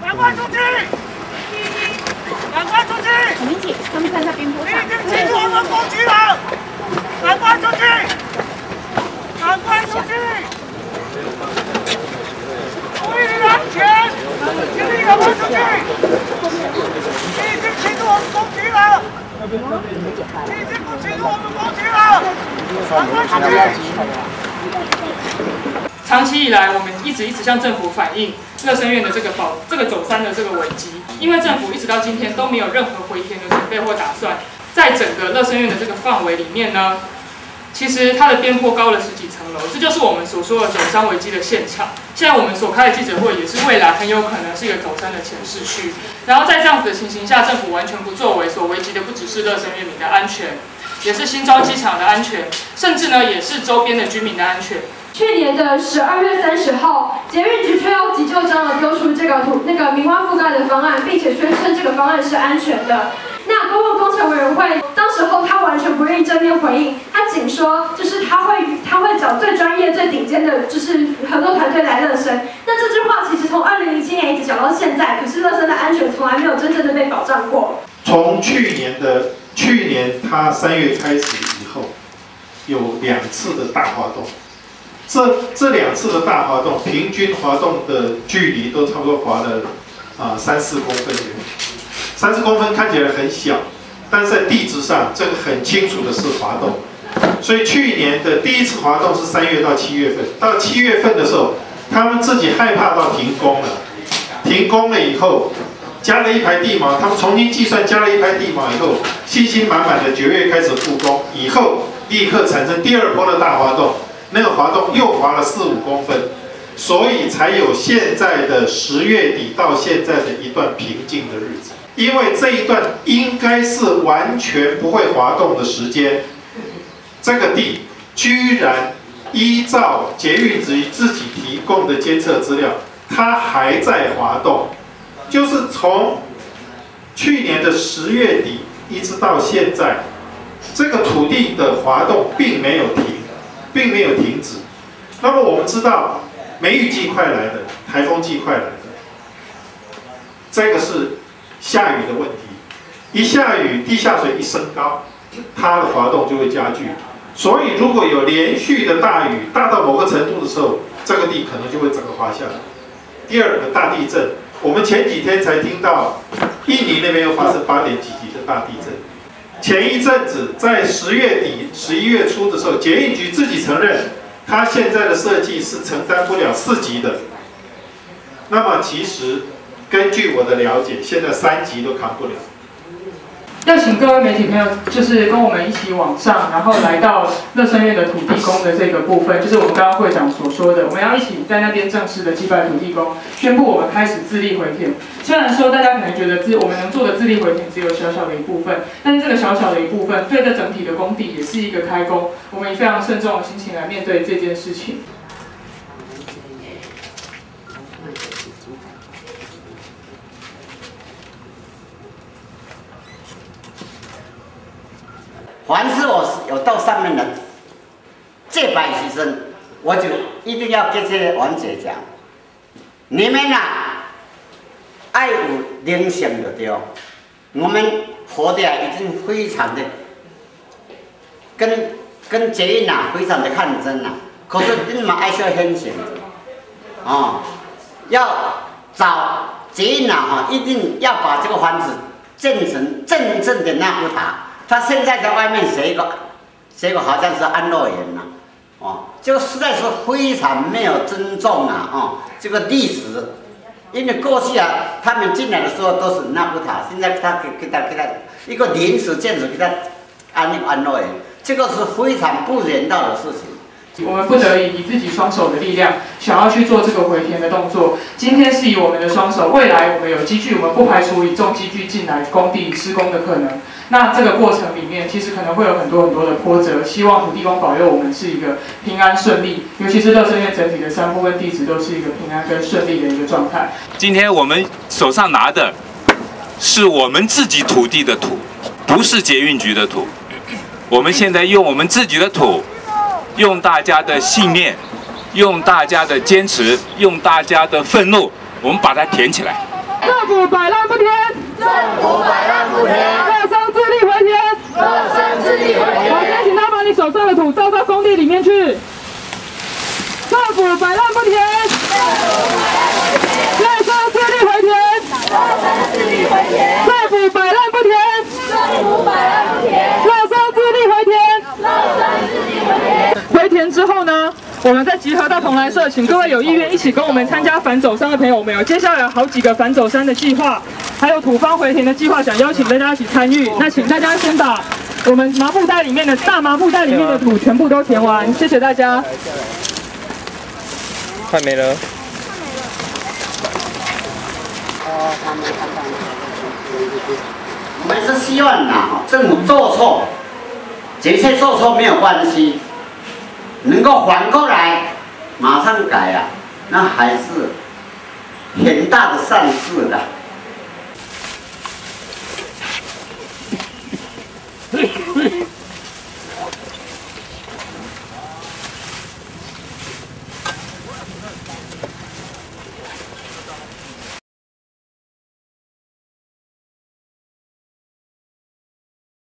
赶快出去！赶快出去！很明，他们站在边坡。已经进入我们攻击了，赶快出去！赶快出去！注意安全，尽力赶快出去！你已经进入我们攻击了。已经不进入我们攻击了，赶快出去！长期以来，我们一直一直向政府反映乐生院的这个保这个走山的这个危机，因为政府一直到今天都没有任何回填的准备或打算。在整个乐生院的这个范围里面呢，其实它的边坡高了十几层楼，这就是我们所说的走山危机的现场。现在我们所开的记者会也是未来很有可能是一个走山的前市区。然后在这样子的情形下，政府完全不作为，所危及的不只是乐生院民的安全，也是新庄机场的安全，甚至呢也是周边的居民的安全。去年的十二月三十号，捷运局却要急救章的丢出这个土那个明花覆盖的方案，并且宣称这个方案是安全的。那公共工程委员会当时候他完全不愿意正面回应，他仅说就是他会他会找最专业最顶尖的，就是合作团队来热身。那这句话其实从二零零七年一直讲到现在，可是热身的安全从来没有真正的被保障过。从去年的去年他三月开始以后，有两次的大滑动。这这两次的大滑动，平均滑动的距离都差不多滑了啊三四公分三四公分看起来很小，但是在地质上，这个很清楚的是滑动。所以去年的第一次滑动是三月到七月份，到七月份的时候，他们自己害怕到停工了。停工了以后，加了一排地锚，他们重新计算加了一排地锚以后，信心满满的九月开始复工，以后立刻产生第二波的大滑动。那个滑动又滑了四五公分，所以才有现在的十月底到现在的一段平静的日子。因为这一段应该是完全不会滑动的时间，这个地居然依照捷运局自己提供的监测资料，它还在滑动，就是从去年的十月底一直到现在，这个土地的滑动并没有停。并没有停止。那么我们知道，梅雨季快来了，台风季快来了，这个是下雨的问题。一下雨，地下水一升高，它的滑动就会加剧。所以如果有连续的大雨，大到某个程度的时候，这个地可能就会整个滑下来。第二个大地震，我们前几天才听到，印尼那边又发生八点几级的大地震。前一阵子，在十月底、十一月初的时候，检疫局自己承认，他现在的设计是承担不了四级的。那么，其实根据我的了解，现在三级都扛不了。要请各位媒体朋友，就是跟我们一起往上，然后来到乐生院的土地公的这个部分，就是我们刚刚会长所说的，我们要一起在那边正式的祭拜土地公，宣布我们开始自力回填。虽然说大家可能觉得自我们能做的自力回填只有小小的一部分，但是这个小小的一部分，对这整体的工地也是一个开工。我们以非常慎重的心情来面对这件事情。凡是我有到上面的这班学生，我就一定要跟这些王姐讲，你们呐，爱有灵性的对我们活的已经非常的跟跟捷运呐非常的抗争了，可是你们爱需要很险啊，要找捷运呐哈，一定要把这个房子建成真正的那个塔。他现在在外面写一个，写一个好像是安乐园呐，哦，这个实在是非常没有尊重啊，哦，这个历史，因为过去啊，他们进来的时候都是那不塔，现在他给给他给他一个临时建筑给他安一个安乐园，这个是非常不人道的事情。我们不得已以自己双手的力量，想要去做这个回填的动作。今天是以我们的双手，未来我们有机具，我们不排除以重机具进来工地施工的可能。那这个过程里面，其实可能会有很多很多的波折。希望土地公保佑我们是一个平安顺利，尤其是乐生院整体的三部分地址都是一个平安跟顺利的一个状态。今天我们手上拿的是我们自己土地的土，不是捷运局的土。我们现在用我们自己的土。用大家的信念用大家的坚持用大家的愤怒我们把它填起来。政府摆烂不填。政府摆烂不填。各生自立回填各生自立回填我先请他把你手上的土倒到工地里面去。政府摆烂不填。加油之后呢，我们再集合到蓬莱社，请各位有意愿一起跟我们参加反走山的朋友，我们有接下来有好几个反走山的计划，还有土方回填的计划，想邀请大家一起参与。那请大家先把我们麻布袋里面的大麻布袋里面的土全部都填完，谢谢大家。快没了。我们是希望呐，政府做错，决策做错没有关系，能够缓过来，马上改啊，那还是很大的善事的。